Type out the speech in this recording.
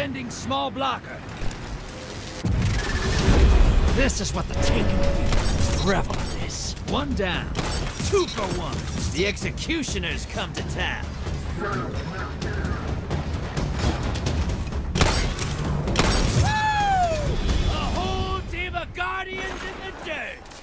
Sending small blocker. This is what the taking do. Revel in this. One down. Two for one. The executioners come to town. Woo! A whole team of guardians in the dirt.